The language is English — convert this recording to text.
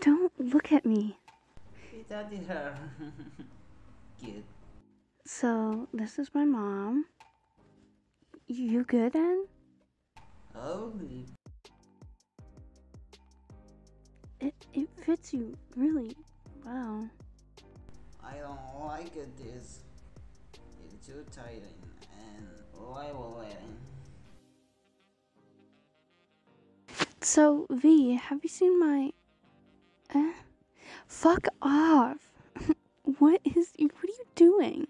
Don't look at me. Her. Cute. So, this is my mom. You good, then? Oh, It, it fits you really well. I don't like it. This. It's too tight and I? So, V, have you seen my. Eh? Fuck off! what is. What are you doing?